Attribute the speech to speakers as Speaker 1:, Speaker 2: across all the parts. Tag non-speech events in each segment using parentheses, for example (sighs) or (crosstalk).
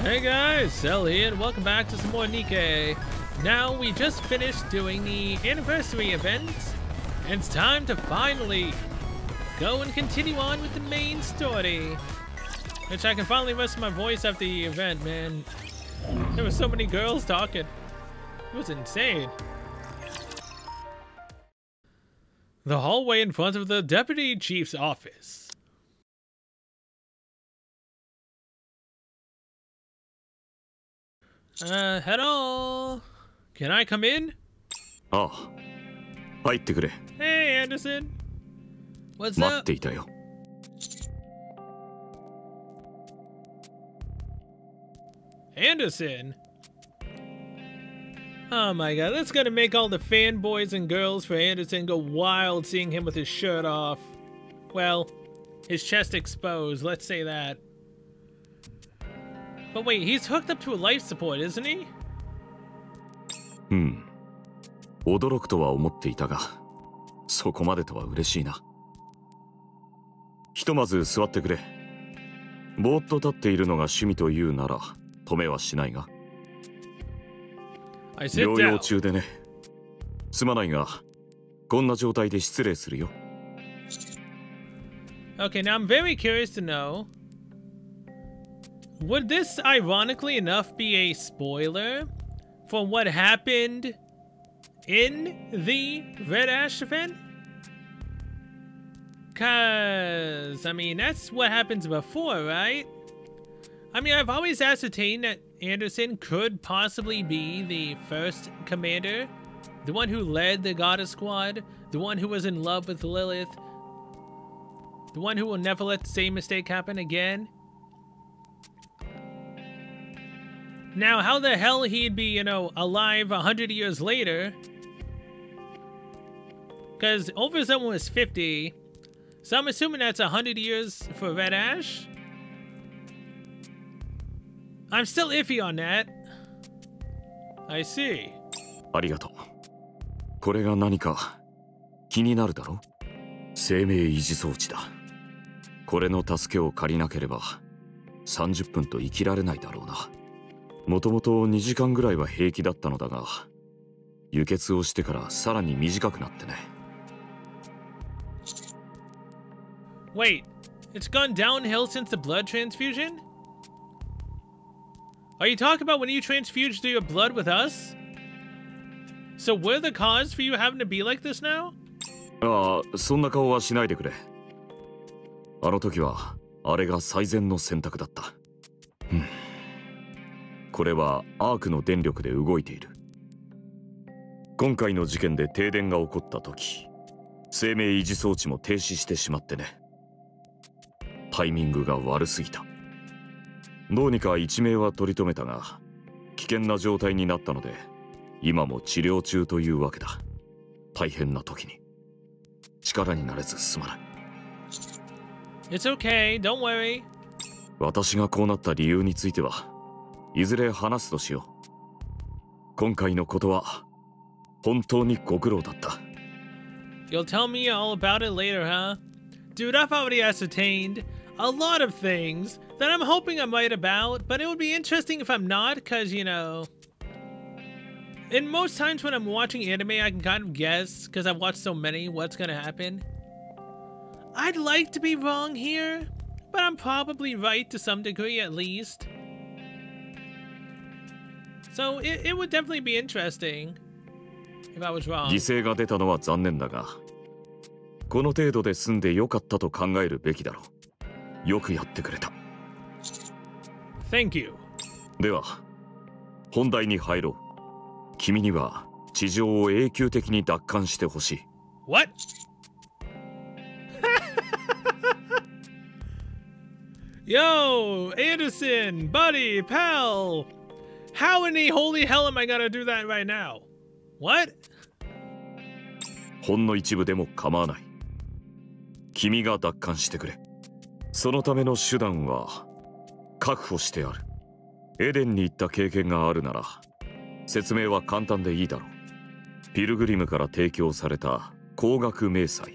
Speaker 1: Hey guys, here, and welcome back to some more Nikkei. Now, we just finished doing the anniversary event, and it's time to finally go and continue on with the main story. Which I can finally rest my voice after the event, man. There were so many girls talking. It was insane. The hallway in front of the deputy chief's office. Uh, hello. Can I come in?
Speaker 2: Oh.
Speaker 1: Hey, Anderson. What's up? Anderson. Oh my god, that's gonna make all the fanboys and girls for Anderson go wild seeing him with his shirt off. Well, his chest exposed, let's say that. But wait, he's hooked up to a life support, isn't he?
Speaker 2: うん驚くとは思っていたがそこまでとは嬉しいなひとまず座ってくれぼーっと立っているのが趣味というなら止めはしないが療養.中でねすまないがこんな状態で失礼するよ
Speaker 1: Okay, now I'm very curious to know. Would this, ironically enough, be a spoiler for what happened in the Red Ash event? Cause, I mean, that's what happens before, right? I mean, I've always ascertained that Anderson could possibly be the first commander, the one who led the Goddess Squad, the one who was in love with Lilith, the one who will never let the same mistake happen again. Now, how the hell he'd be, you know, alive a hundred years later? Because Overzone was 50, so I'm assuming that's a hundred years for Red Ash. I'm still iffy on that. I see.
Speaker 2: ありがとうこれが何か気になるだろ生命維持装置だこれの助けを借りなければ30分と生きられないだろうな もともと2時間ぐらいは平気だったのだが輸血をしてからさらに短くなってね
Speaker 1: Wait, it's gone downhill since the blood transfusion? Are you talking about when you transfused your blood with us? So we're the cause for you having to be like this now?
Speaker 2: ああそんな顔はしないでくれあの時はあれが最善の選択だったうんこれはアークの電力で動いている。今回の事件で停電が起こった時生命維持装置も停止してしまってね。タイミングが悪すぎた。どうにか一命は取り留めたが危険な状態になったので今も治療中というわけだ。大変な時に。力になれずすまない。
Speaker 1: It's okay, don't worry.
Speaker 2: 私がこうなった理由についてはいずれ話すとしよう今回のことは本当にご苦労だった
Speaker 1: You'll tell me all about it later, huh? Dude, I've already ascertained a lot of things that I'm hoping I'm right about, but it would be interesting if I'm not, because, you know. In most times when I'm watching anime, I can kind of guess, because I've watched so many, what's gonna happen. I'd like to be wrong here, but I'm probably right to some degree at least. So it, it would definitely be interesting if I was wrong.
Speaker 2: 犠牲が出たのは残念だがこの程度で済んでよかったと考えるべきだろうよくやってくれた
Speaker 1: Thank you.
Speaker 2: では本題に入ろう君には地上を永久的に奪還してほしい
Speaker 1: What? (laughs) Yo, Anderson, buddy, pal. How in the holy hell am I gonna do that right now? What?
Speaker 2: ほんの一部でも構わない君が奪還してくれそのための手段は確保してあるエデンに行った経験があるなら説明は簡単でいいだろうピルグリムから提供された高額明細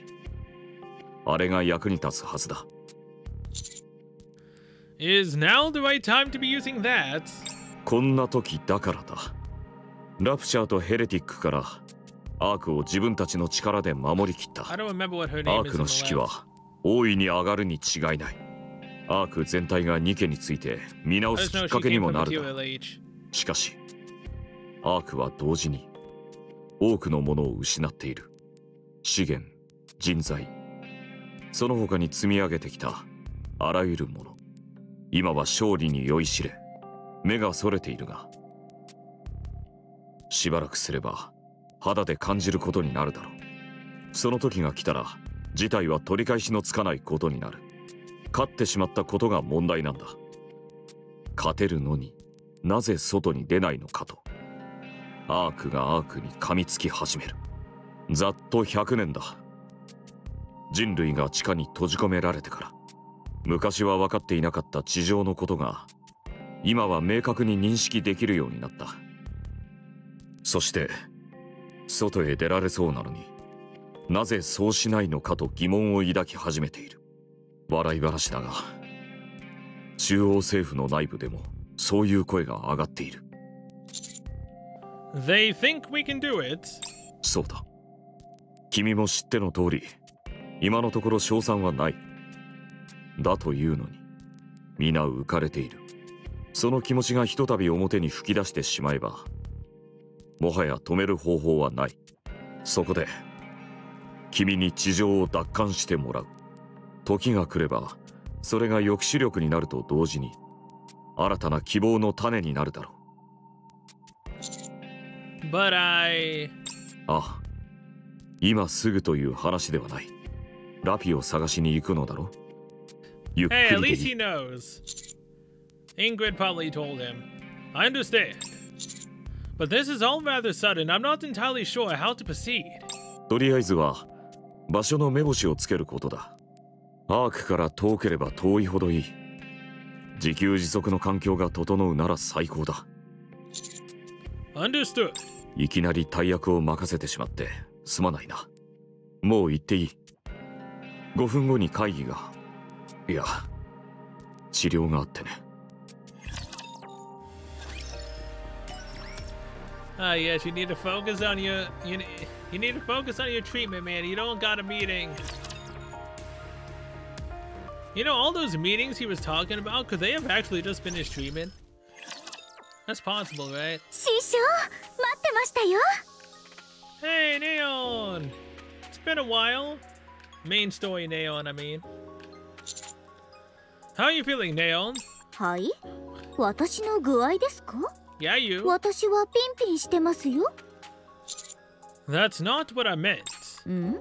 Speaker 2: あれが役に立つはずだ
Speaker 1: Is now the right time to be using that?
Speaker 2: こんな時だからだラプチャーとヘレティックからアークを自分たちの力で守りきったアー.クの士気.は大いに上がるに違いないアーク全体がニケについて見直すきっかけにもなるだ.しかしアークは同時に多くのものを失っている資源人材その他に積み上げてきたあらゆるもの今は勝利に酔いしれ目がそれているがしばらくすれば肌で感じることになるだろう。その時が来たら事態は取り返しのつかないことになる。勝ってしまったことが問題なんだ。勝てるのになぜ外に出ないのかと。アークがアークに噛みつき始める。ざっと100年だ。人類が地下に閉じ込められてから昔は分かっていなかった地上のことが今は明確に認識できるようになった。そして外へ出られそうなのになぜそうしないのかと疑問を抱き始めている。笑い話だが中央政府の内部でもそういう声が上がっている。
Speaker 1: They think we can do it.
Speaker 2: そうだ。君も知っての通り今のところ賞賛はない。だというのに皆浮かれているその気持ちがひとたび表に吹き出してしまえばもはや止める方法はない。そこで君に地上を奪還してもらう。時が来ればそれが抑止力になると同時に新たな希望の種になるだろう。
Speaker 1: But I.
Speaker 2: ああ。今すぐという話ではない。ラピを探しに行くのだろゆっ
Speaker 1: Hey,
Speaker 2: くりでいい。
Speaker 1: He knows. Ingrid probably told him. I understand. But this is all rather sudden. I'm not entirely sure how to proceed.
Speaker 2: とりあえずは場所の目星をつけることだアークから遠ければ遠いほどいい自給自足の環境が整うなら最高だ
Speaker 1: Understood.
Speaker 2: いきなり大役を任せてしまってすまないなもう行っていい5分後に会議がいや治療があってね
Speaker 1: Ah, yes, you need to focus on your you ne- you need to focus on your treatment, man. You don't got a meeting. You know all those meetings he was talking about? Could they have actually just finished treatment? That's possible, right?
Speaker 3: 師匠待ってましたよ
Speaker 1: Hey, Neon! It's been a while. Main story, Neon, I mean. How are you feeling, Neon?
Speaker 3: はい私の具合ですか
Speaker 1: Yeah, you.
Speaker 3: 私はピンピンしてますよ
Speaker 1: That's not what I meant.
Speaker 3: ん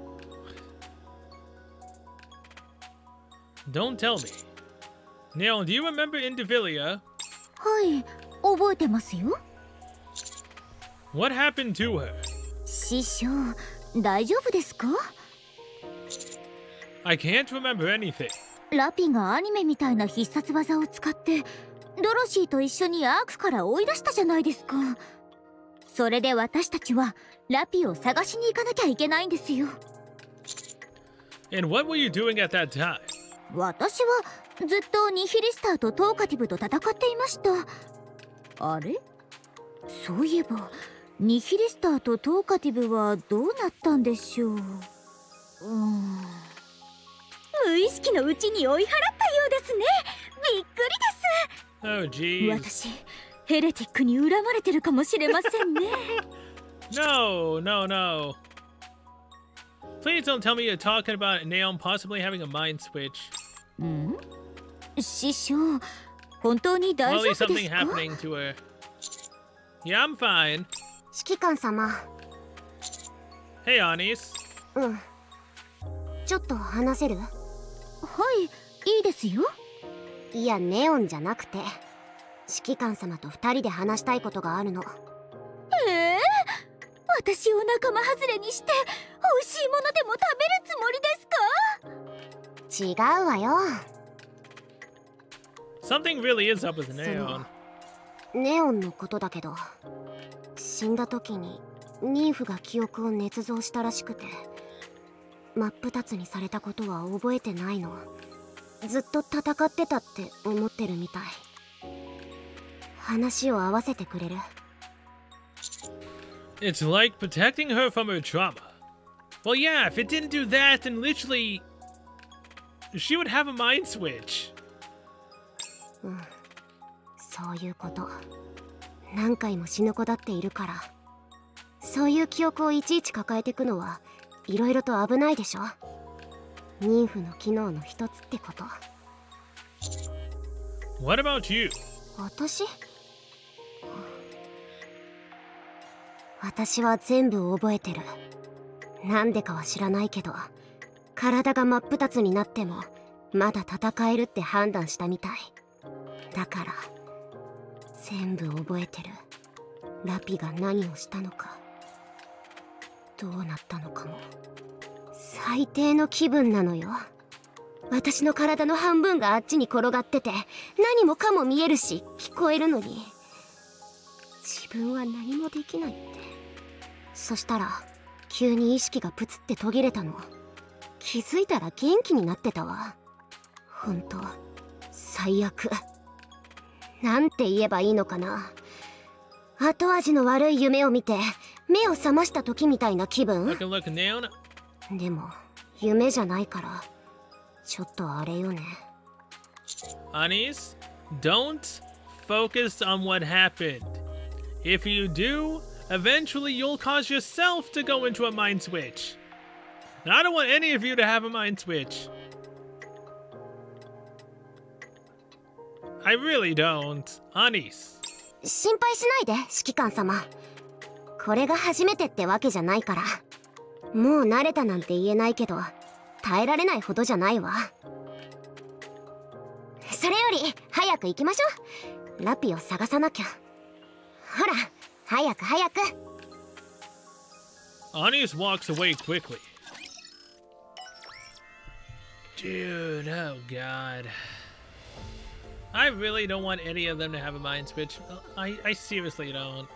Speaker 1: Don't tell me. Neon, do you remember Indivilia?
Speaker 3: はい覚えてますよ
Speaker 1: What happened to her?
Speaker 3: 師匠大丈夫ですか
Speaker 1: I can't remember anything.
Speaker 3: ラピがアニメみたいな必殺技を使って ドロシーと一緒にアークから追い出したじゃないですか。それで私たちはラピを探しに行かなきゃいけないんですよ。
Speaker 1: And what were you doing at that time?
Speaker 3: 私はずっとニヒリスターとトーカティブと戦っていました。あれ？そういえばニヒリスターとトーカティブはどうなったんでしょう。うーん。無意識のうちに追い払ったようですね。びっく
Speaker 1: Oh,
Speaker 3: り.です 私ヘレティックに恨まれてるかもしれませんね
Speaker 1: No, no, (laughs) no. Please don't tell me you're talking about Neon possibly having a mind switch.
Speaker 3: ん師匠本当に大
Speaker 1: Well,
Speaker 3: 丈
Speaker 1: at least
Speaker 3: 夫で
Speaker 1: something
Speaker 3: すか
Speaker 1: happening to her. Yeah, I'm fine.
Speaker 4: 指揮官様
Speaker 1: Hey, Anis.
Speaker 4: うんちょっと話せる
Speaker 3: はいいいですよ
Speaker 4: いやネオンじゃなくて指揮官様と二人で話したいことがあるの。
Speaker 3: ええ私を仲間外れにして美味しいものでも食べるつもりですか？
Speaker 4: 違うわよ。
Speaker 1: Something really is up with Neon.
Speaker 4: ネオンのことだけど死んだ時にニーフが記憶を捏造したらしくて真っ二つにされたことは覚えてないのずっと戦ってたって思ってるみたい話を合わせてくれる
Speaker 1: It's like protecting her from her trauma. Well, yeah, if it didn't do that, then literally. She would have a mind switch.
Speaker 4: うんそういうこと何回も死ぬ子だっているからそういう記憶をいちいち抱えてくのはいろいろと危ないでしょ妊婦の機能の一つってこと
Speaker 1: ？What about you?
Speaker 4: 私？私は全部覚えてる。なんでかは知らないけど体が真っ二つになってもまだ戦えるって判断したみたい。だから全部覚えてる。ラピが何をしたのかどうなったのかも最低の気分なのよ。私の体の半分があっちに転がってて何もかも見えるし聞こえるのに。自分は何もできないって。そしたら急に意識がプツって途切れたの。気づいたら元気になってたわ。ほんと最悪。なんて言えばいいのかな。後味の悪い夢を見て目を覚ました時みたいな気分。でも夢じゃないからちょっとあれよね
Speaker 1: Anis, don't focus on what happened. If you do, eventually you'll cause yourself to go into a mind switch. Now, I don't want any of you to have a mind switch. I really don't. Anis.
Speaker 4: 心配しないで指揮官様これが初めてってわけじゃないからもう慣れたなんて言えないけど耐えられないほどじゃないわそれより早く行きましょうラピを探さなきゃほら早く早く
Speaker 1: Anis walks away quickly. Dude, oh god. I really don't want any of them to have a mind switch. I, I seriously don't.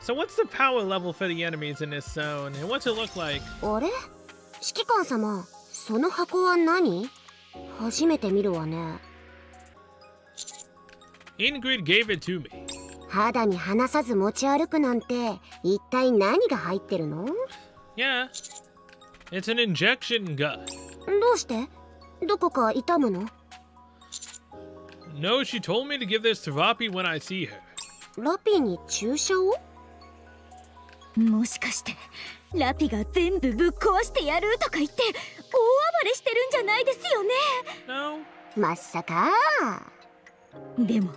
Speaker 1: So what's the power level for the enemies in this zone? And what's it look like?
Speaker 4: あれ指揮官様その箱は何初めて見るわね
Speaker 1: Ingrid gave it to me.
Speaker 4: 肌に離さず持ち歩くなんて一体何が入ってるの
Speaker 1: Yeah. It's an injection gun.
Speaker 4: どうしてどこか痛むの
Speaker 1: No, she told me to give this to Vapi when I see her.
Speaker 4: ラピに注射を
Speaker 3: もしかしてラピが全部ぶっ壊してやるとか言って大暴れしてるんじゃないですよね
Speaker 1: ？No?
Speaker 4: まさか。
Speaker 3: でも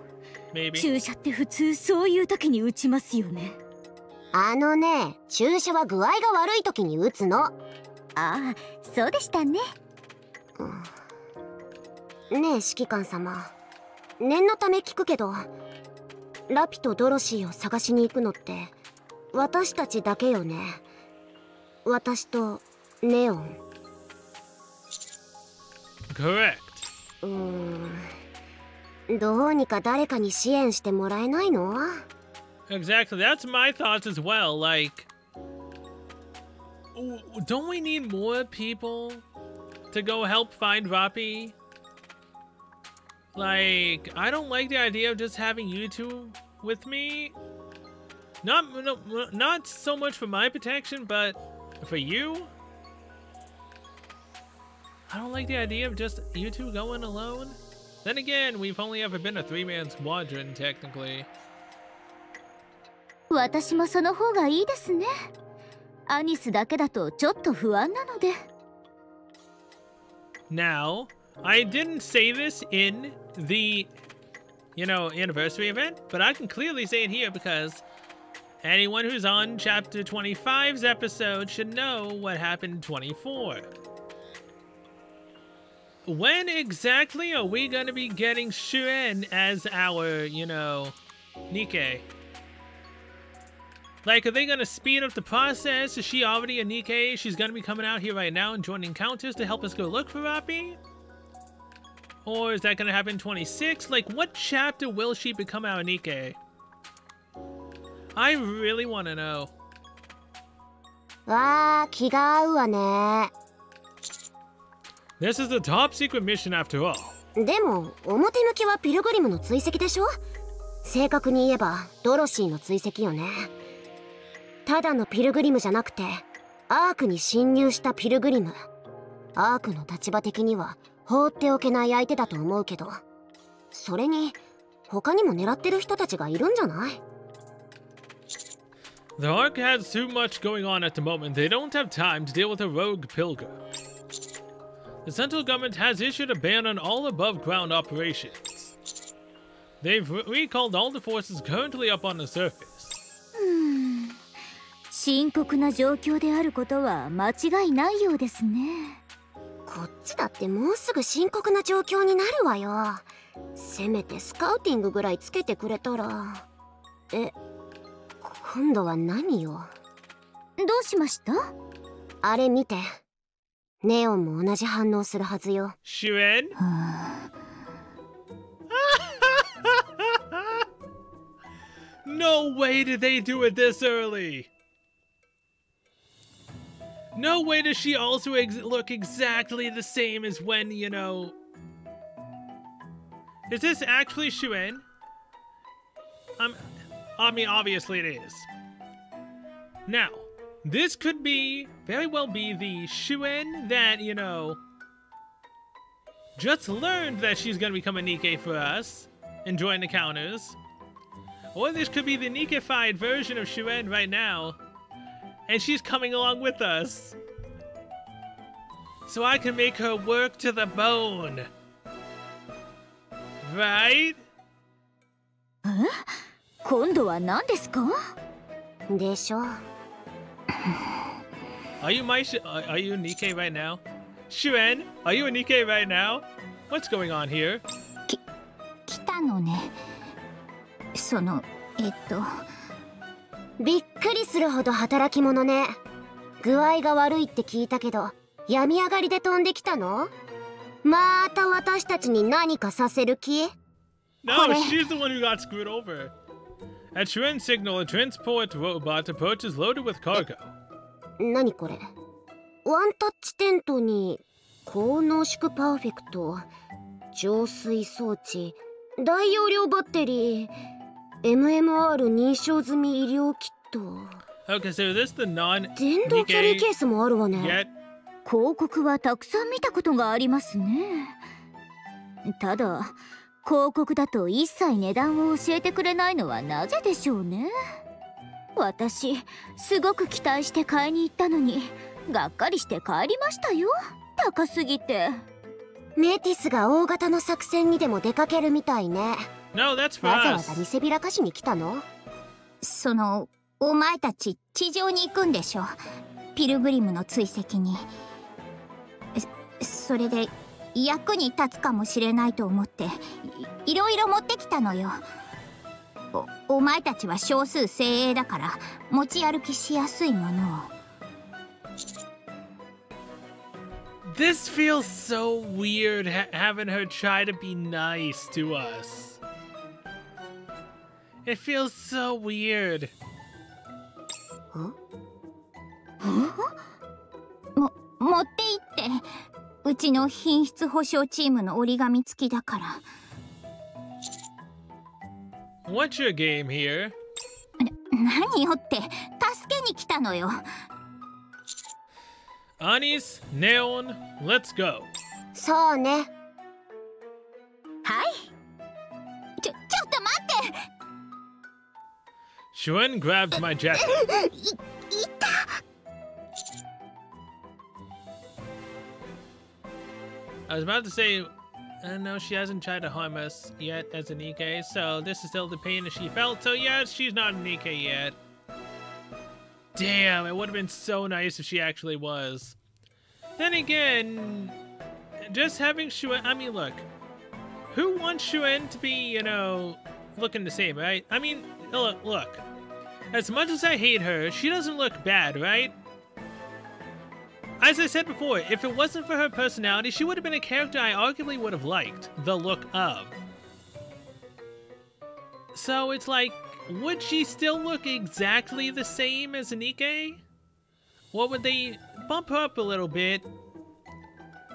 Speaker 1: Maybe.
Speaker 3: 注射って普通そういう時に打ちますよね。
Speaker 4: あのね注射は具合が悪い時に打つの。
Speaker 3: ああそうでしたね。
Speaker 4: ねえ指揮官様。念のため聞くけどラピとドロシーを探しに行くのって私たちだけよね私とネオン
Speaker 1: Correct.
Speaker 4: うーんどうにか誰かに支援してもらえないの
Speaker 1: Exactly. That's my thoughts as well. Like, w- don't we need more people to go help find Vapi? Like, I don't like the idea of just having you two with me. Not, no, not so much for my protection, but for you. I don't like the idea of just you two going alone. Then again, we've only ever been a three-man squadron, technically.
Speaker 3: 私もその方がいいですねアニスだけだとちょっと不安なので
Speaker 1: Now, I didn't say this in the, you know, anniversary event, but I can clearly say it here because anyone who's on chapter 25's episode should know what happened in 24. When exactly are we going to be getting Shuen as our, you know, Nikkei? Like, are they gonna speed up the process? Is she already a Nikkei? She's gonna be coming out here right now and joining encounters to help us go look for Rappi? Or is that gonna happen 26? Like, what chapter will she become our Nikkei? I really wanna know.
Speaker 4: わあ気が合うわね。
Speaker 1: This is the top secret mission after all.
Speaker 4: でも表向きはピルグリムの追跡でしょ？正確に言えばドロシーの追跡よね。ただのピルグリムじゃなくてアークに侵入したピルグリム。アークの立場的には放っておけない相手だと思うけどそれに他にも狙ってる人たちがいるんじゃない？
Speaker 1: The Ark has too much going on at the moment. They don't have time to deal with a rogue pilgrim. The central government has issued a ban on all above ground operations. They've re- recalled all the forces currently up on the surface.
Speaker 3: 深刻な状況であることは間違いないようですね
Speaker 4: こっちだってもうすぐ深刻な状況になるわよせめてスカウティングぐらいつけてくれたらえ今度は何よ
Speaker 3: どうしました
Speaker 4: あれ見てネオンも同じ反応するはずよ
Speaker 1: Shuen? no way did they do it this early! No way does she also ex- look exactly the same as when, you know. Is this actually Shuen? Um, I mean, obviously it is. Now, this could be, very well be the Shuen that, you know, just learned that she's gonna become a Nikke for us and join the counters. Or this could be the Nikkeified version of Shuen right now. And she's coming along with us. So I can make her work to the bone. Right?
Speaker 3: 今度は何ですか
Speaker 4: でしょ (laughs)
Speaker 1: Are you my sh- uh, are you Nikke right now? Shuen, are you a Nikke right now? What's going on here?
Speaker 5: 来たのねそのえっと
Speaker 4: びっくりするほど働き者ね具合が悪いって聞いたけど病み上がりで飛んできたのまた私たちに何かさせる気
Speaker 1: No,
Speaker 4: Hold on.
Speaker 1: she's the one who got screwed over. At Shuen's signal, a transport robot approaches loaded with cargo.
Speaker 4: 何これワンタッチテントに高濃縮パーフェクト浄水装置大容量バッテリー MMR 認証済み医療キット
Speaker 1: Okay, so is this the non
Speaker 4: 電動キャリーケースもあるわね
Speaker 1: yet?
Speaker 3: 広告はたくさん見たことがありますねただ広告だと一切値段を教えてくれないのはなぜでしょうね。私すごく期待して買いに行ったのにがっかりして帰りましたよ。高すぎて。
Speaker 4: メティスが大型の作戦にでも出かけるみたいね。
Speaker 1: No, that's for
Speaker 4: わざわ
Speaker 1: us.
Speaker 4: ざ見せびらかしに来たの？
Speaker 5: そのお前たち地上に行くんでしょ。ピルグリムの追跡に。そそれで役に立つかもしれないと思っていいろいろ持ってきたのよ。おお前たちは少数精鋭だから持ち歩きしやすいものを。
Speaker 1: This feels so weird ha- having her try to be nice to us. It feels so weird.
Speaker 5: も持って行ってうちの品質保証チームの折り紙付きだから。
Speaker 4: そうね。
Speaker 5: はい？ちょ、ちょっと待って。(laughs)
Speaker 1: I was about to say, uh, no, she hasn't tried to harm us yet as a Nikke, so this is still the pain that she felt. So yes, she's not a Nikke yet. Damn, it would have been so nice if she actually was. Then again, just having Shuen, I mean, look, who wants Shuen to be, you know, looking the same, right? I mean, look, look, as much as I hate her, she doesn't look bad, right? As I said before, if it wasn't for her personality, she would have been a character I arguably would have liked the look of. So it's like, would she still look exactly the same as Anike? Or would they bump her up a little bit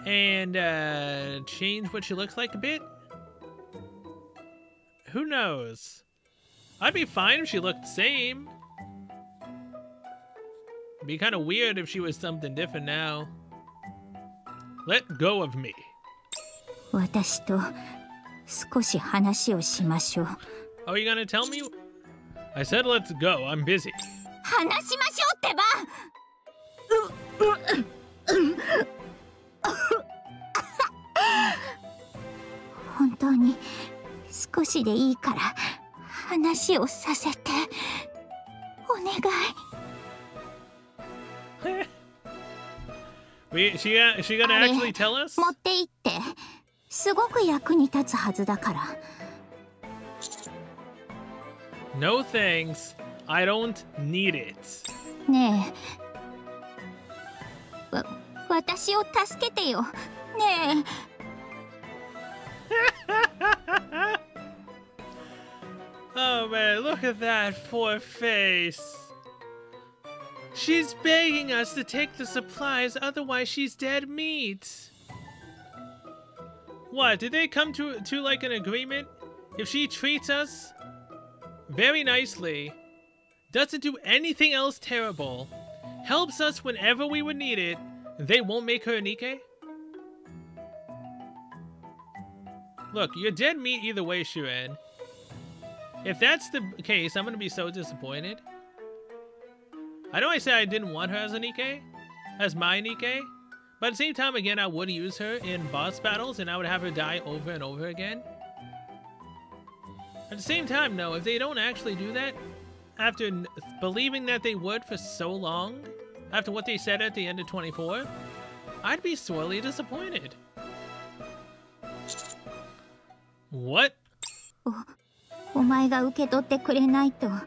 Speaker 1: and uh, change what she looks like a bit? Who knows? I'd be fine if she looked the same. It'd be kind of weird if she was something different now. Let go of me.
Speaker 5: 私と少し話をしましょう
Speaker 1: Are you gonna tell me? I said let's go. I'm busy.
Speaker 5: 話しましょうってば本当に少しでいいから話をさせてお願い (laughs)
Speaker 1: We, she, uh, she gonna
Speaker 5: あれ
Speaker 1: actually tell us?
Speaker 5: 持って行ってすごく役に立つはずだから
Speaker 1: No thanks. I don't need it.
Speaker 5: ねえわ私を助けてよね (laughs)
Speaker 1: Oh man, look at that poor face. She's begging us to take the supplies, otherwise she's dead meat. What, did they come to to like an agreement? If she treats us very nicely, doesn't do anything else terrible, helps us whenever we would need it, they won't make her a Nikkei? Look, you're dead meat either way, Shuren. If that's the case, I'm gonna be so disappointed. I know I said I didn't want her as a Nikkei, as my Nikkei, but at the same time, again, I would use her in boss battles and I would have her die over and over again. At the same time, no, if they don't actually do that, after n- believing that they would for so long, after what they said at the end of 24, I'd be sorely disappointed. What?
Speaker 5: お前が受け取ってくれないとわ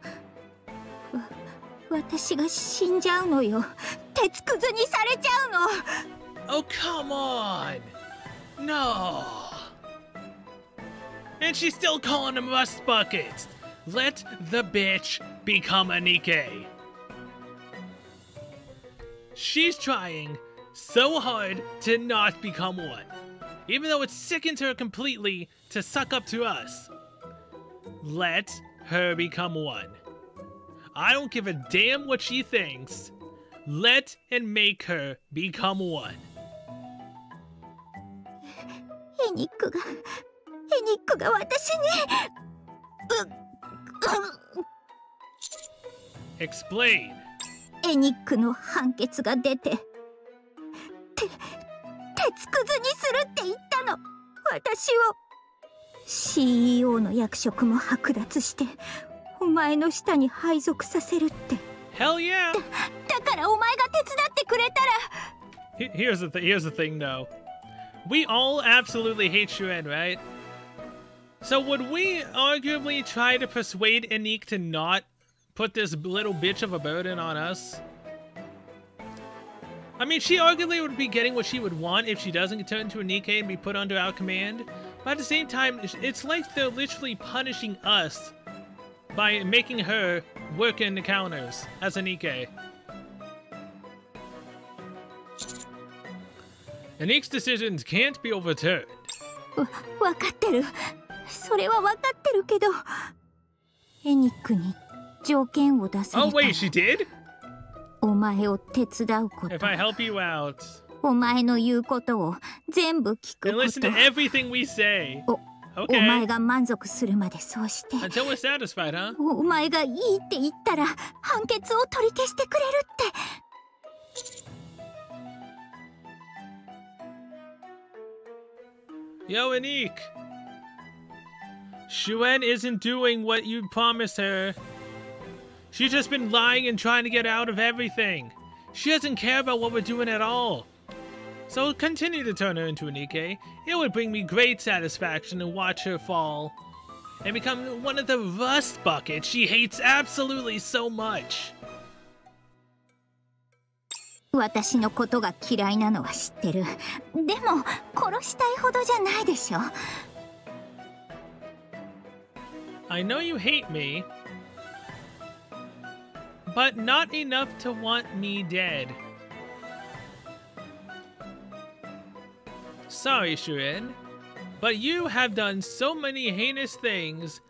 Speaker 5: 私が死んじゃうのよ鉄くずにされちゃうの
Speaker 1: Oh, come on! No! And she's still calling them rust buckets! Let the bitch become a Nikkei! She's trying so hard to not become one. Even though it sickens her completely to suck up to us. Let her become one. I don't give a damn what she thinks. Let and make her become one.
Speaker 5: エニックがエニックが私に
Speaker 1: Explain.
Speaker 5: エニックの判決が出てて鉄くずにするって言ったの私を CEO の役職も剥奪してお前の下に配属させるって
Speaker 1: Hell yeah.
Speaker 5: だからお前が手伝ってくれたら
Speaker 1: He- Here's the th- here's the thing though. We all absolutely hate Shuren, right? So would we arguably try to persuade Anik to not put this little bitch of a burden on us? I mean, she arguably would be getting what she would want if she doesn't turn into a Nikkei and be put under our command. But at the same time, it's- it's like they're literally punishing us by making her work in the counters as a Nikkei. Anik's decisions can't be overturned.
Speaker 5: わ分かってるそれは分かってるけどエニックに条件を出さ
Speaker 1: Oh
Speaker 5: れた
Speaker 1: wait,
Speaker 5: ら
Speaker 1: she did?
Speaker 5: お前を手伝うこと
Speaker 1: If I help you out
Speaker 5: お前の言うことを全部聞く
Speaker 1: and
Speaker 5: こ
Speaker 1: listen
Speaker 5: と
Speaker 1: to everything we say.
Speaker 5: お お前
Speaker 1: Okay.
Speaker 5: が満足するまでそうして
Speaker 1: Until we're satisfied, huh?
Speaker 5: おお前がいいって言ったら判決を取り消してくれるって
Speaker 1: Yo, Anik. Shuen isn't doing what you promised her. She's just been lying and trying to get out of everything. She doesn't care about what we're doing at all. So continue to turn her into a Nikkei. It would bring me great satisfaction to watch her fall and become one of the rust buckets she hates absolutely so much.
Speaker 5: 私のことが嫌いなのは知ってるでも殺したいほどじゃないでしょ
Speaker 1: I know you hate me, but not enough to want me dead. Sorry, Shuin, but you have done so many heinous things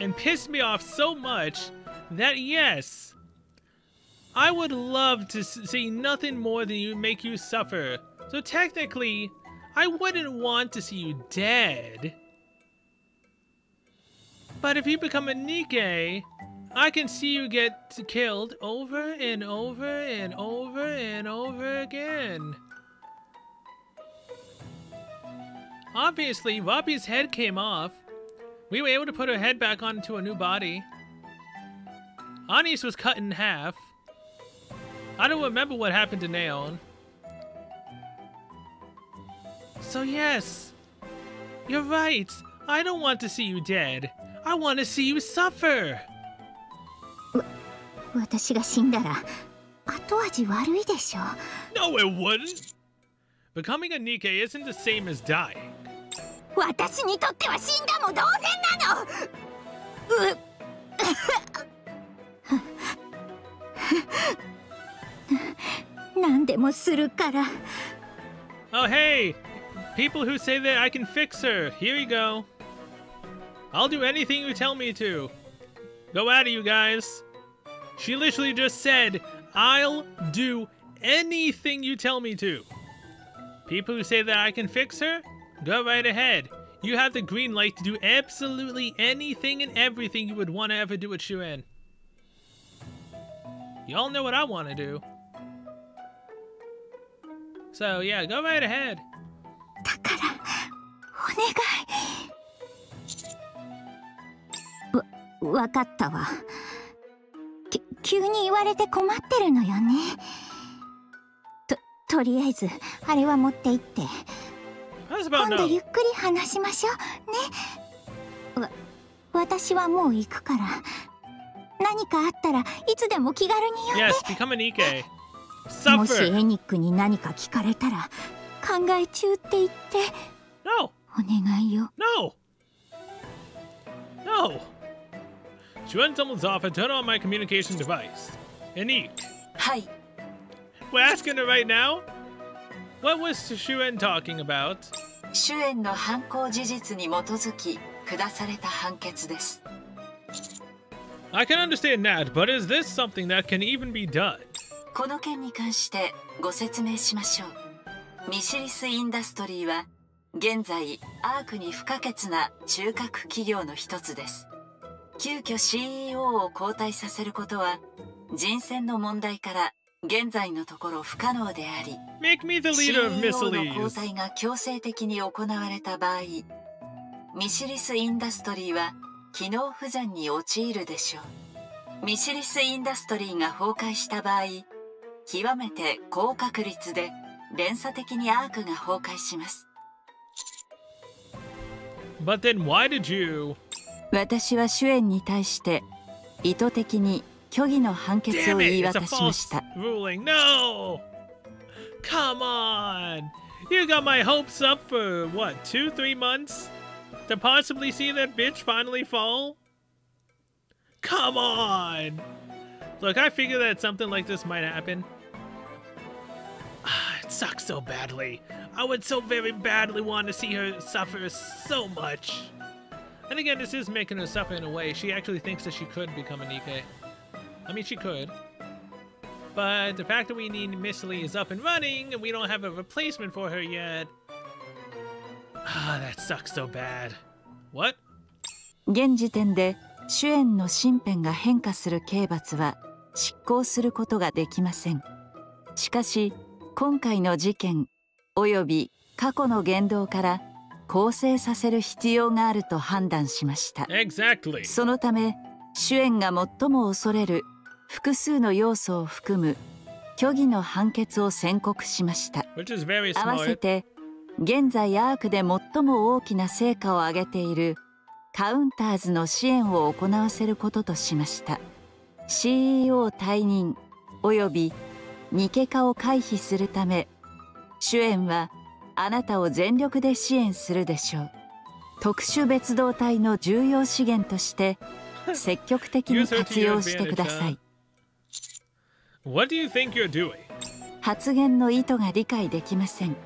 Speaker 1: and pissed me off so much that yes, I would love to see nothing more than you make you suffer. So technically, I wouldn't want to see you dead. But if you become a Nikkei, I can see you get killed over and over and over and over again. Obviously, Wapi's head came off. We were able to put her head back onto a new body. Anis was cut in half. I don't remember what happened to Neon. So yes, you're right. I don't want to see you dead. I want to see you suffer.
Speaker 5: 私が死んだら後味悪いでしょ
Speaker 1: No, it wouldn't. Becoming a Nikkei isn't the same as dying.
Speaker 5: 私にとっては死んだも同然なのう(laughs) 何でもするから
Speaker 1: Oh, hey! People who say that I can fix her. Here you go. I'll do anything you tell me to. Go at it, you guys. She literally just said, I'll do anything you tell me to. People who say that I can fix her, go right ahead. You have the green light to do absolutely anything and everything you would want to ever do with Shuan. Y'all know what I want to do. So, yeah, go right ahead.
Speaker 5: だからお願いわ分かったわき急に言われて困ってるのよねととりあえずあれは持って行って
Speaker 1: How's about
Speaker 5: 今度?ゆっくり話しましょうねわ私はもう行くから何かあったらいつでも気軽に呼んで
Speaker 1: Yes, become.
Speaker 5: もし!エニックに何か聞かれたら考え中って言って
Speaker 1: No!
Speaker 5: お願いよ
Speaker 1: No! No! Shuan someone's off and turn on my communication device. Anik.
Speaker 6: はい、
Speaker 1: We're asking her right now? What was Shuan talking about?
Speaker 6: 主演の犯行事実に基づき下された判決です。
Speaker 1: I can understand that, but is this something that can even be done?
Speaker 6: この件に関してご説明しましょう。ミシリス・インダストリーは現在アークに不可欠な中核企業の一つです。急遽 CEO を交代させることは人選の問題から現在のところ不可能であり
Speaker 1: Make me the leader of
Speaker 6: CEO の交代が強制的に行われた場合ミシリス・インダストリーは機能不全に陥るでしょう。ミシリス・インダストリーが崩壊した場合極めて高確率で連鎖的にアークが崩壊します。
Speaker 1: But then why did you...
Speaker 6: 私は主演に対して意図的に虚偽の判決を
Speaker 1: Damn
Speaker 6: 言い
Speaker 1: it! It's a
Speaker 6: 渡しま
Speaker 1: false
Speaker 6: した。
Speaker 1: ruling. No! Come on! You got my hopes up for what, two, three months? To possibly see that bitch finally fall? Come on! Look, I figure that something like this might happen. Ah, it sucks so badly. I would so very badly want to see her suffer so much. And again, this is making her suffer in a way. She actually thinks that she could become a Nikkei. I mean, she could. But the fact that we need Miss Lee is up and running, and we don't have a replacement for her yet. Ah, that sucks so bad. What?
Speaker 6: 現時点で主演の身辺が変化する刑罰は執行することができませんしかし今回の事件および過去の言動から更生させる必要があると判断しました
Speaker 1: Exactly.
Speaker 6: そのため主演が最も恐れる複数の要素を含む虚偽の判決を宣告しました。合わせ.て現在アークで最も大きな成果を上げているカウンターズの支援を行わせることとしました。CEO 退任およびニケ化を回避するため主演はあなたを全力で支援するでしょう。特殊別動隊の重要資源として積極的に活用してください
Speaker 1: What do you think you're doing?
Speaker 6: 発言の意図が理解できません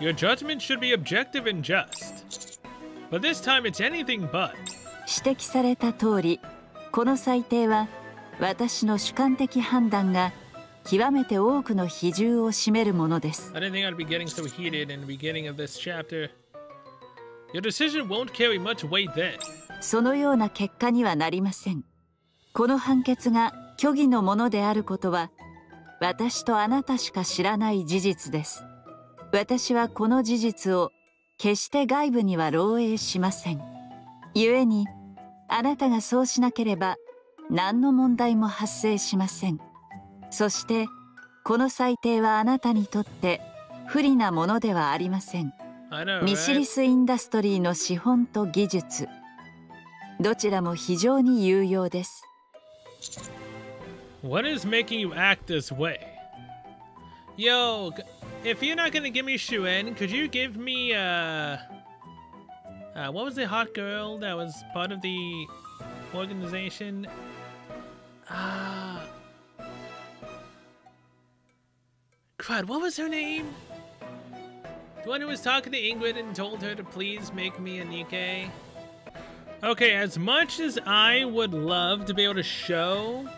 Speaker 1: Your judgment should be objective and just. But this time it's anything but.
Speaker 6: 指摘された通りこの裁定は私の主観的判断が極めて多くの比重を占めるものです
Speaker 1: I didn't think I'd be getting so heated in the beginning of this chapter. Your decision won't carry much weight then.
Speaker 6: そのような結果にはなりませんこの判決が虚偽のものであることは私とあなたしか知らない事実です。私はこの事実を決して外部には漏洩しません。故にあなたがそうしなければ何の問題も発生しません。そしてこの裁定はあなたにとって不利なものではありません。ミシ?リスインダストリーの資本と技術。どちらも非常に有用です
Speaker 1: What is making you act this way? Yo, if you're not gonna give me Shuen, could you give me uh, uh what was the hot girl that was part of the organization? Ah, crud, what was her name? The one who was talking to Ingrid and told her to please make me a Nikkei. Okay, as much as I would love to be able to show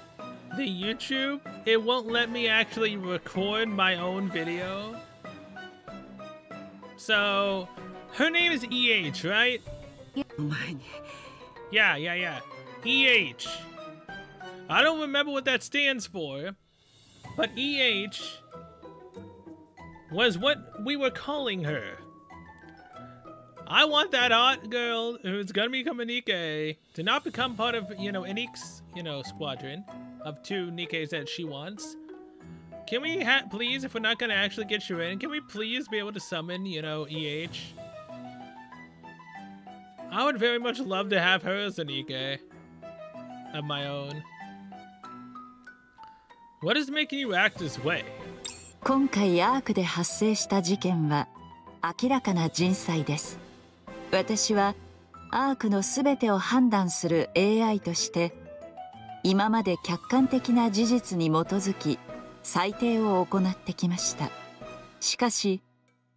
Speaker 1: the YouTube, it won't let me actually record my own video. So, her name is EH, right? (laughs) Yeah, yeah, yeah. EH. I don't remember what that stands for, but EH was what we were calling her. I want that hot girl who's gonna become a Nikkei to not become part of, you know, Enik's, you know, squadron of two Nikkeis that she wants. Can we ha- please, if we're not gonna actually get you in, can we please be able to summon, you know, EH? I would very much love to have her as a Nikkei of my own. What is making you act this way?
Speaker 6: 今回アークで発生した事件は明らかな人災です私はアークのすべてを判断する AI として今まで客観的な事実に基づき裁定を行ってきました。しかし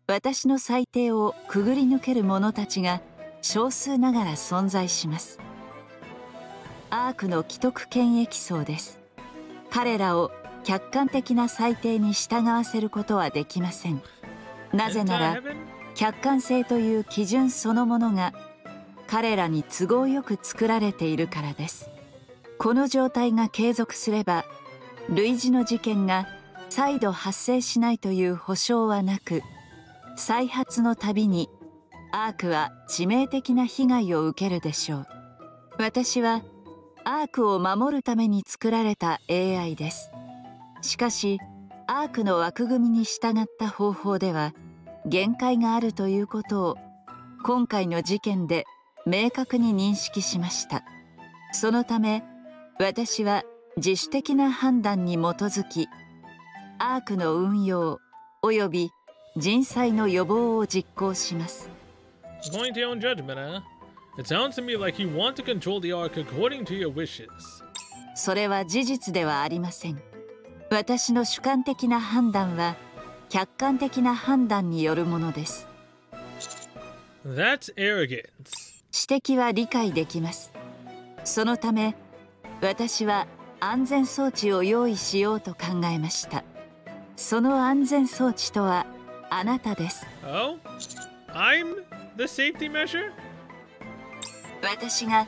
Speaker 6: 私の裁定をくぐり抜ける者たちが少数ながら存在します。アークの既得権益層です。彼らを客観的な裁定に従わせることはできません。なぜなら客観性という基準そのものが彼らに都合よく作られているからです。この状態が継続すれば類似の事件が再度発生しないという保証はなく再発のたびにアークは致命的な被害を受けるでしょう。私はアークを守るために作られた AI です。しかしアークの枠組みに従った方法では限界があるということを今回の事件で明確に認識しました。そのため私は自主的な判断に基づきアークの運用及び人災の予防を実行します。それは事実ではありません。私の主観的な判断は客観的な判断によるものです。指摘は理解できます。そのため、私は安全装置を用意しようと考えましたその安全装置とはあなたです
Speaker 1: Oh? I'm the safety measure?
Speaker 6: 私が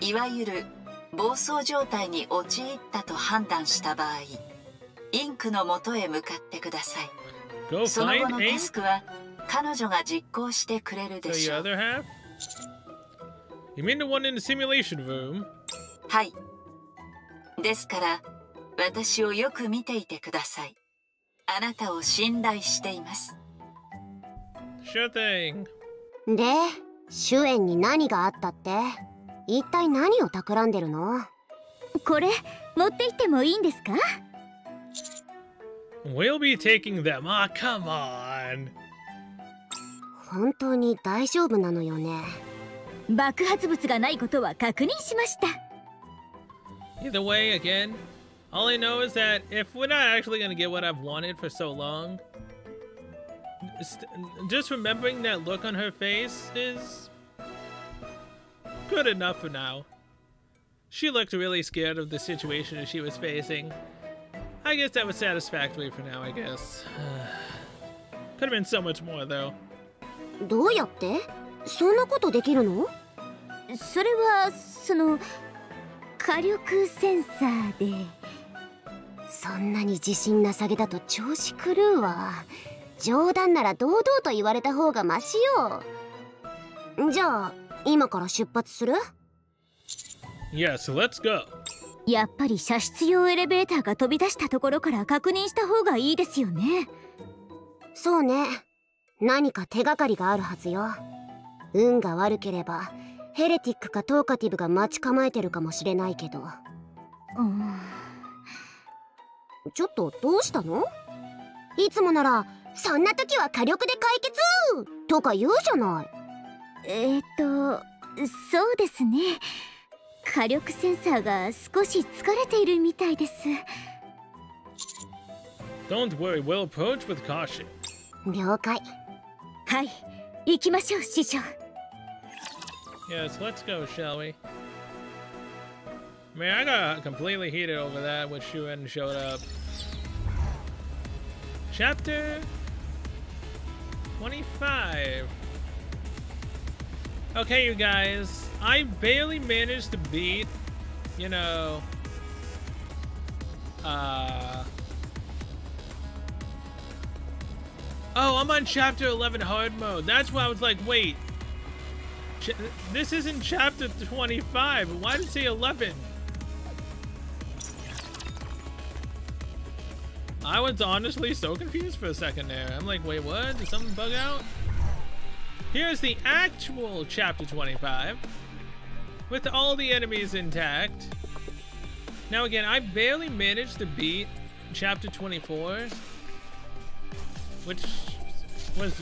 Speaker 6: いわゆる暴走状態に陥ったと判断した場合インクのもとへ向かってくださいその後の?タスクは彼女が実行してくれるでしょう?はいですから私をよく見ていてください。あなたを信頼しています。
Speaker 1: Sure thing.
Speaker 4: でシュエンに何があったって？一体何を企んでるの？
Speaker 3: これ持って行ってもいいんですか
Speaker 1: ？We'll be taking them. Ah, come on.
Speaker 4: 本当に大丈夫なのよね。
Speaker 3: 爆発物がないことは確認しました
Speaker 1: Either way, again, all I know is that if we're not actually gonna get what I've wanted for so long, st- just remembering that look on her face is good enough for now. She looked really scared of the situation she was facing. I guess that was satisfactory for now, I guess. (sighs) Could have been so much more, though.
Speaker 4: どうやってそんなことできるの
Speaker 3: それはその 火力センサーで。
Speaker 4: そんなに自信なさげだと調子狂うわ。冗談なら堂々と言われた方がマシよ。じゃあ今から出発する
Speaker 1: ？Yes, let's go.
Speaker 3: やっぱり射出用エレベーターが飛び出したところから確認した方がいいですよね。
Speaker 4: そうね。何か手がかりがあるはずよ。運が悪ければヘレティックかトーカティブが待ち構えてるかもしれないけど。
Speaker 3: うん。
Speaker 4: ちょっとどうしたの？いつもならそんな時は火力で解決とか言うじゃない。
Speaker 3: えー、っとそうですね。火力センサーが少し疲れているみたいです。
Speaker 1: Don't worry, we'll approach with caution.
Speaker 4: 了解。
Speaker 3: はい。行きましょう師匠
Speaker 1: Yes, let's go, shall we? Man, I got completely heated over that when Shuen showed up. Chapter 25. Okay, you guys, I barely managed to beat, you know, uh. Oh, I'm on chapter 11 hard mode. That's why I was like, wait, This isn't chapter 25. Why did it say 11? I was honestly so confused for a second there. I'm like, wait, what? Did something bug out? Here's the actual chapter 25 with all the enemies intact. Now, again, I barely managed to beat chapter 24, which was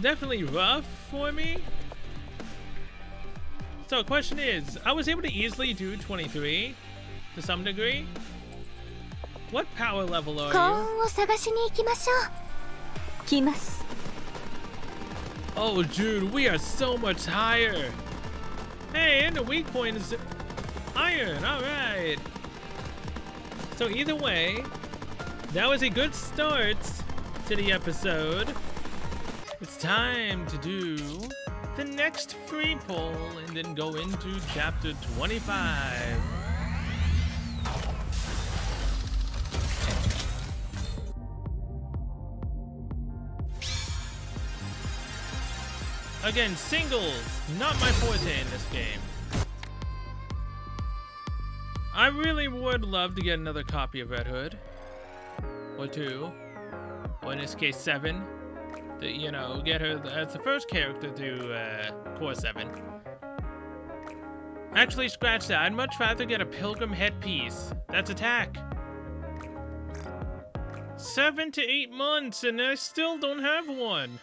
Speaker 1: definitely rough for me. So question is, I was able to easily do 23 to some degree. What power level are you? Oh, dude, we are so much higher. Hey, and the weak point is iron. All right. So either way, that was a good start to the episode. It's time to do the next free pull and then go into chapter 25. Again, singles, not my forte in this game. I really would love to get another copy of Red Hood. Or two. Or in this case, seven. You know, get her as the first character to uh, Core 7. Actually, scratch that. I'd much rather get a Pilgrim headpiece. That's attack. Seven to eight months, and I still don't have one.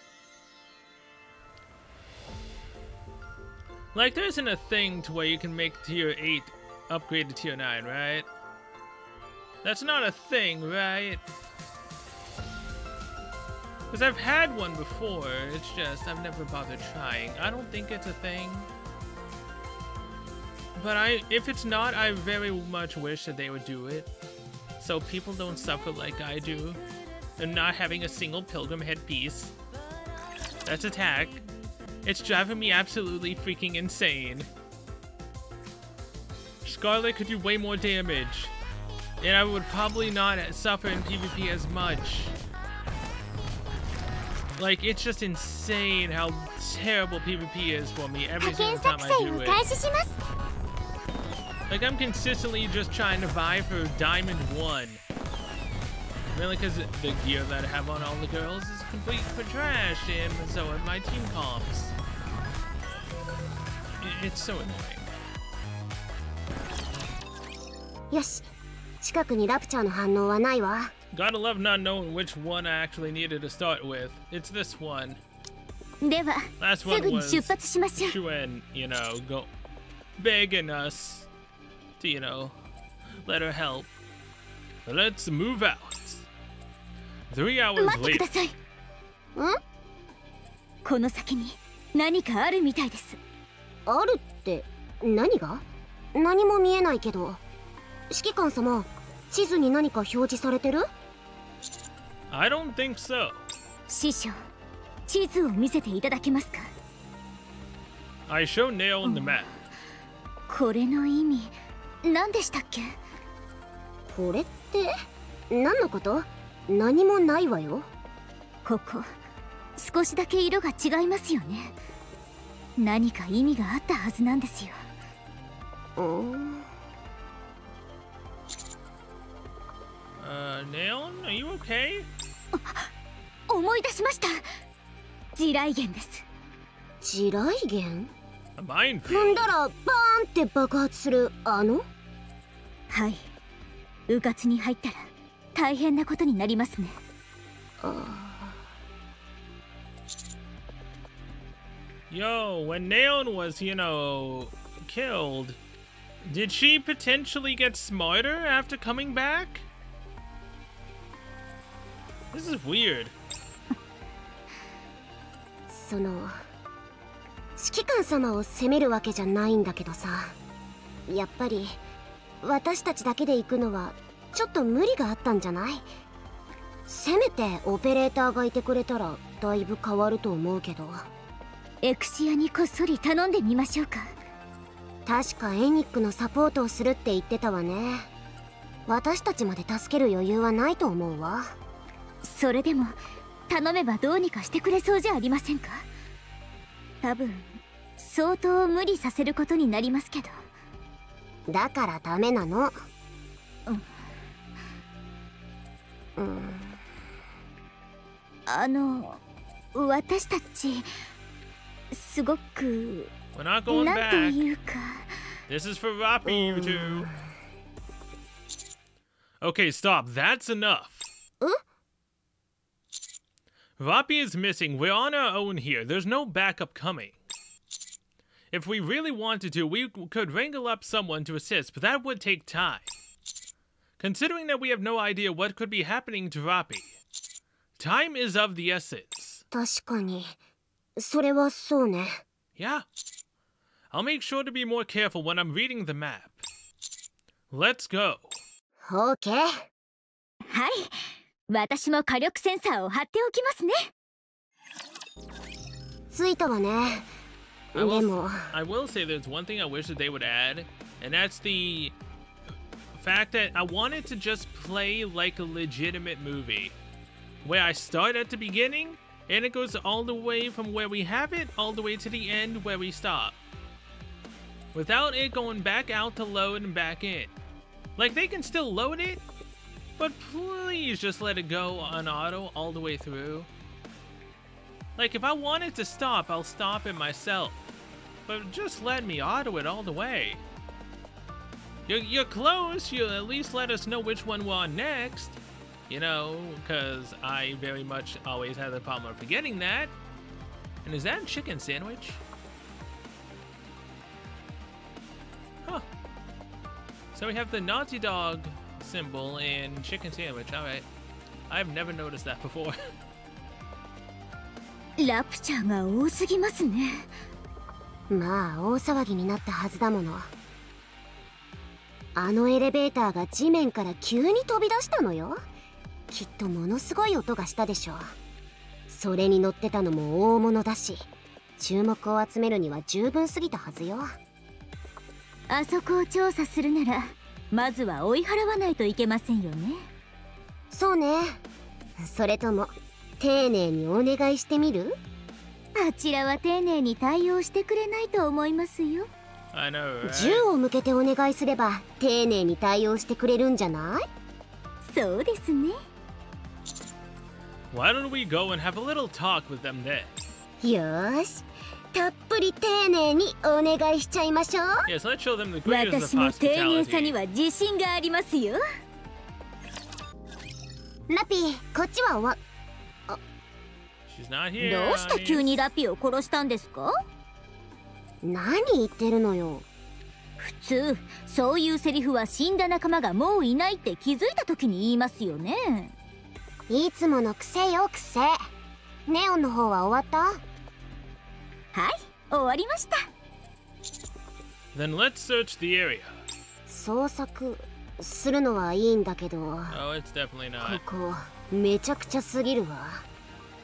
Speaker 1: Like, there isn't a thing to where you can make tier 8 upgrade to tier 9, right? That's not a thing, right? Because I've had one before, it's just I've never bothered trying. I don't think it's a thing. But I, if it's not, I very much wish that they would do it. So people don't suffer like I do. And not having a single pilgrim headpiece. That's attack. It's driving me absolutely freaking insane. Scarlet could do way more damage. And I would probably not suffer in PvP as much. Like, it's just insane how terrible PvP is for me every
Speaker 5: 派
Speaker 1: single
Speaker 5: 遣
Speaker 1: time
Speaker 5: 作
Speaker 1: I
Speaker 5: 戦
Speaker 1: do
Speaker 5: を
Speaker 1: it.
Speaker 5: 開始します
Speaker 1: Like, I'm consistently just trying to vie for Diamond 1. Really, because the gear that I have on all the girls is complete for trash, and so are my team comps. I- It's so annoying.
Speaker 4: よし近くにラプチャーの反応はないわ
Speaker 1: Gotta love not knowing which one I actually needed to start with. It's this one.
Speaker 3: では
Speaker 1: Last
Speaker 3: す
Speaker 1: one
Speaker 3: ぐに
Speaker 1: was
Speaker 3: 出発しましょう
Speaker 1: Shuen, you know, go begging us to, you know, let her help. But let's move out. Three hours
Speaker 3: 待ってく
Speaker 1: later.
Speaker 3: ださいこの先に何かあるみたいです
Speaker 4: あるって何が何も見えないけど指揮官様地図に何か表示されてる
Speaker 1: I don't think so.
Speaker 3: 師匠地図を見せていただけますか
Speaker 1: I show Nail the map.
Speaker 3: これの意味何でしたっけ
Speaker 4: これって何のこと何もないわよ
Speaker 3: ここ少しだけ色が違いますよね何か意味があったはずなんですよ
Speaker 4: うーん
Speaker 1: Uh, Nail, are you okay?
Speaker 3: 思い出しました地雷原です
Speaker 4: 地雷原
Speaker 1: A minefield.
Speaker 4: 踏んだらバーンって爆発するあの
Speaker 3: はいうかつに入ったら大変なことになりますね
Speaker 4: あ
Speaker 1: Yo, when Naon was, you know, killed, did she potentially get smarter after coming back? This is weird.
Speaker 4: その指揮官様を責めるわけじゃないんだけどさ。やっぱり私たちだけで行くのはちょっと無理があったんじゃない？せめてオペレーターがいてくれたらだいぶ変わると思うけど。
Speaker 3: エクシアにこっそり頼んでみましょうか。
Speaker 4: 確かエニックのサポートをするって言ってたわね。私たちまで助ける余裕はないと思うわ
Speaker 3: それでも頼めばどうにかしてくれそうじゃありませんか？多分相当無理させることになりますけど
Speaker 4: だからダメなのうん
Speaker 3: あの私たちすごく
Speaker 1: We're not going
Speaker 3: なんと.いうか
Speaker 1: This is for Roppy, you two. Okay, stop. That's enough.
Speaker 4: Huh?
Speaker 1: Roppy is missing. We're on our own here. There's no backup coming. If we really wanted to, we could wrangle up someone to assist, but that would take time. Considering that we have no idea what could be happening to Roppy, time is of the essence.
Speaker 4: 確かにそれはそうね
Speaker 1: Yeah. I'll make sure to be more careful when I'm reading the map. Let's go.
Speaker 4: オーケー
Speaker 3: はい 私も火力センサーを貼っておきますね
Speaker 4: 着いたわね
Speaker 1: I
Speaker 4: で
Speaker 1: will,
Speaker 4: も
Speaker 1: I will say there's one thing I wish that they would add, and that's the fact that I wanted to just play like a legitimate movie. Where I start at the beginning, and it goes all the way from where we have it, all the way to the end where we stop. Without it going back out to load and back in. Like, they can still load it, but please just let it go on auto all the way through. Like, if I wanted to stop, I'll stop it myself. But just let me auto it all the way. You're, you're close, you'll at least let us know which one we're on next. You know, because I very much always have the problem of forgetting that. And is that a chicken sandwich? Huh. So we have the Naughty Dog symbol and chicken sandwich, alright. I've never noticed that before. (laughs)
Speaker 3: ラプチャーが多すぎますね。
Speaker 4: まあ大騒ぎになったはずだもの。あのエレベーターが地面から急に飛び出したのよ。きっとものすごい音がしたでしょう。それに乗ってたのも大物だし注目を集めるには十分すぎたはずよ。
Speaker 3: あそこを調査するならまずは追い払わないといけませんよね。
Speaker 4: そうね。それとも丁寧にお願いしてみる？
Speaker 3: あちらは丁寧に対応してくれないと思いますよ。
Speaker 1: know, right?
Speaker 4: 銃を向けてお願いすれば丁寧に対応してくれるんじゃない？
Speaker 3: そうですね。
Speaker 1: Why don't we go and have a little talk with them then?
Speaker 4: よーしたっぷり丁寧にお願いしちゃいましょう。
Speaker 1: Yes, let's show them the greatest
Speaker 3: 私も丁寧さに.は自信がありますよ
Speaker 4: ラピーこっちは終わ.
Speaker 3: どうして急にラピを殺したんですか？
Speaker 4: 何言ってるのよ。
Speaker 3: 普通そういうセリフは死んだ仲間がもういないって気づいた時に言いますよね。
Speaker 4: いつもの癖よ癖。ネオンの方は終わった？
Speaker 7: はい終わりました。
Speaker 1: Then let's search the area.
Speaker 4: 捜索するのはいいんだけど。
Speaker 1: Oh, it's definitely
Speaker 4: こ.こめちゃくちゃすぎるわ。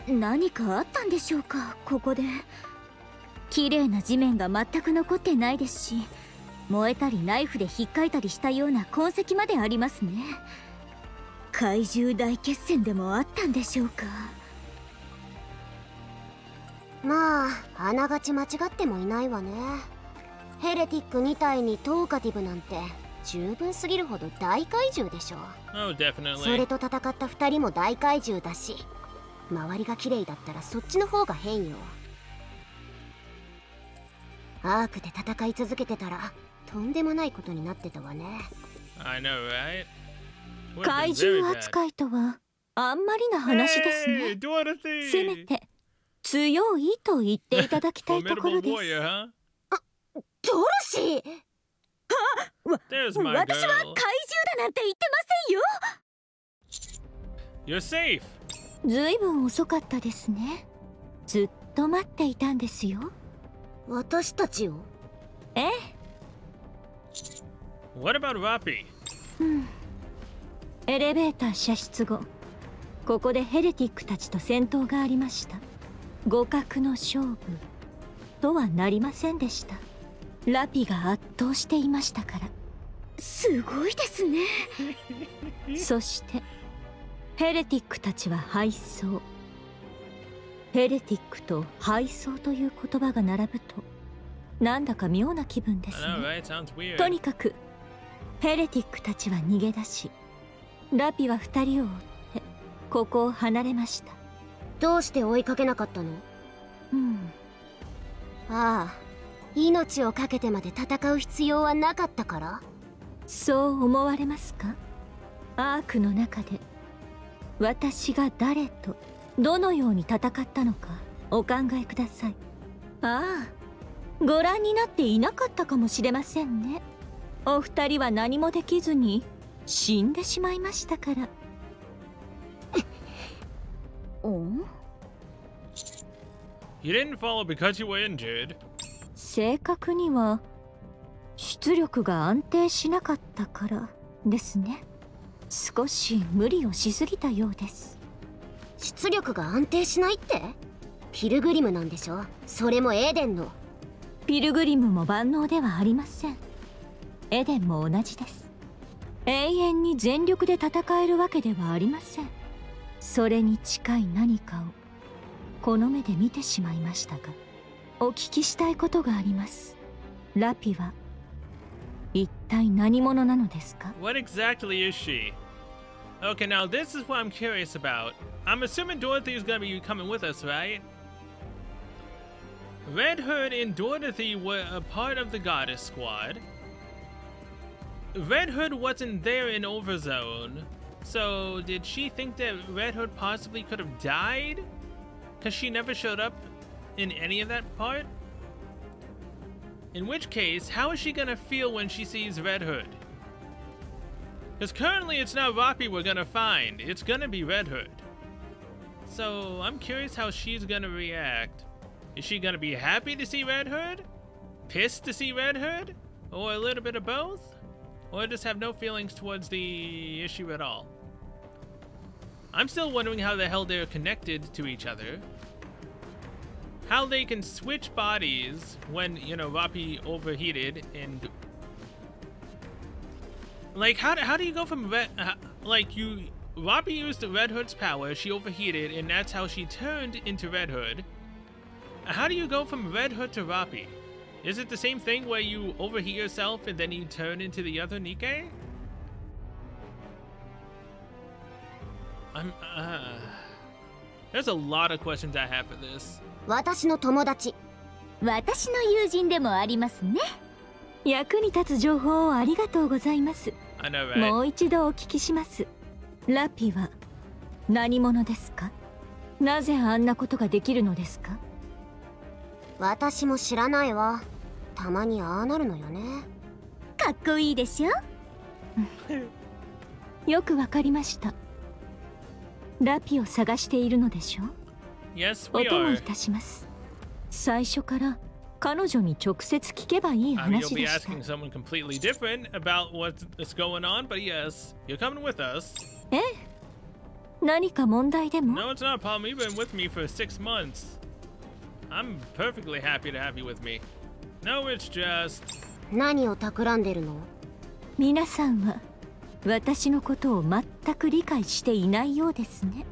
Speaker 7: 何かあったんでしょうかここで。綺麗な地面が全く残ってないですし燃えたりナイフで引っかいたりしたような痕跡までありますね。怪獣大決戦でもあったんでしょうか
Speaker 4: まああながち間違ってもいないわねヘレティック2体にトーカティブなんて十分すぎるほど大怪獣でしょ
Speaker 1: Oh,
Speaker 4: それ.と戦った2人も大怪獣だし周りが綺麗だったらそっちの方が変よアークで戦い続けてたらとんでもないことになってたわね
Speaker 1: I know, right?
Speaker 7: 怪獣.扱いとはあんまりな話です
Speaker 1: Hey,
Speaker 7: ね
Speaker 1: Dorothy!
Speaker 7: せめて強いと言っていただきたいところです。(laughs)
Speaker 1: huh?
Speaker 4: ドロシー？(laughs)
Speaker 1: my
Speaker 7: 私は怪獣.だなんて言ってま.せんよ。ずいぶん遅かったですね。ずっと待っていたんですよ。
Speaker 4: 私たちを？
Speaker 7: え？え
Speaker 1: What about Rapi?
Speaker 7: エレベーター射出後ここでヘレティックたちと戦闘がありました互角の勝負とはなりませんでした。ラピが圧倒していましたから。すごいですね。そしてヘレティックたちは敗走。ヘレティックと敗走という言葉が並ぶとなんだか妙な気分ですね.とにかくヘレティックたちは逃げ出しラピは二人を追ってここを離れました
Speaker 4: どうして追いかけなかったの？
Speaker 7: うん。
Speaker 4: ああ命を懸けてまで戦う必要はなかったから？
Speaker 7: そう思われますか？アークの中で。私が誰とどのように戦ったのかお考えください。ああご覧になっていなかったかもしれませんね。お二人は何もできずに死んでしまいましたから (laughs) お
Speaker 1: You didn't follow because you were injured.
Speaker 7: 正確には出力が安定しなかったからですね。少し無理をしすぎたようです。
Speaker 4: 出力が安定しないって？ピルグリムなんでしょ？それもエーデンの。
Speaker 7: ピルグリムも万能ではありません。エデンも同じです。永遠に全力で戦えるわけではありませんそれに近い何かをこの目で見てしまいましたがお聞きしたいことがありますラピは一体何者なのですか
Speaker 1: What exactly is she? Okay, now this is what I'm curious about. I'm assuming Dorothy is gonna be coming with us, right? Red Hood and Dorothy were a part of the Goddess Squad. Red Hood wasn't there in Overzone, so did she think that Red Hood possibly could have died? Because she never showed up in any of that part? In which case, how is she gonna feel when she sees Red Hood? Because currently it's not Roppy we're gonna find, it's gonna be Red Hood. So I'm curious how she's gonna react. Is she gonna be happy to see Red Hood? Pissed to see Red Hood? Or a little bit of both? Or just have no feelings towards the issue at all? I'm still wondering how the hell they're connected to each other. How they can switch bodies when, you know, Roppy overheated and like, how do, how do you go from red? Uh, like, you. Robbie used Red Hood's power, she overheated, and that's how she turned into Red Hood. How do you go from Red Hood to Robbie? Is it the same thing where you overheat yourself and then you turn into the other Nikkei? I'm. Uh, there's a lot of questions I have for this.
Speaker 4: 私の友達
Speaker 7: 私の友人でもありますね役に立つ情報をありがとうございます
Speaker 1: I know, right?
Speaker 7: もう一度お聞きしますラピは何者ですかなぜあんなことができるのですか
Speaker 4: 私も知らないわ。たまにああなるのよね。
Speaker 7: かっこいいでしょ？よくわかりました。ラピを探しているのでしょ？う最初から彼女に直接聞けばいい話、何か問題でも？
Speaker 1: I'm perfectly happy to have you with me. No, it's just.
Speaker 4: 何を企んでるの？
Speaker 7: 皆さんは私のことを全く理解していないようですね。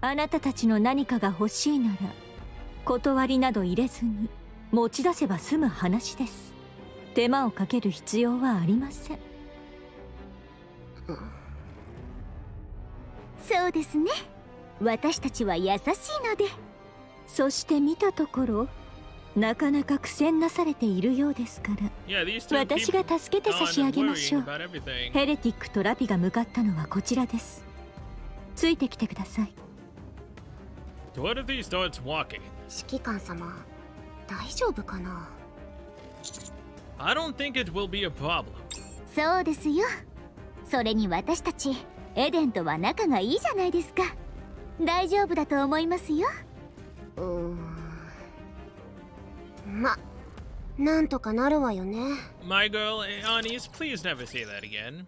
Speaker 7: あなたたちの何かが欲しいなら断りなど入れずに持ち出せば済む話です。手間をかける必要はありません。
Speaker 3: そうですね。私たちは優しいので
Speaker 7: そして見たところなかなか苦戦なされているようですから
Speaker 1: Yeah,
Speaker 7: 私が助けて差し上げましょう.ヘレティックとラピが向かったのはこちらですついてきてください?
Speaker 4: 指揮官様大丈夫かな
Speaker 1: ？I don't think it will be a problem.
Speaker 3: そうですよそれに私たちエデンとは仲がいいじゃないですか大丈夫だと思いますよ
Speaker 4: うーんまなんとかなるわよね
Speaker 1: My girl, eh, Anis, please never say that again.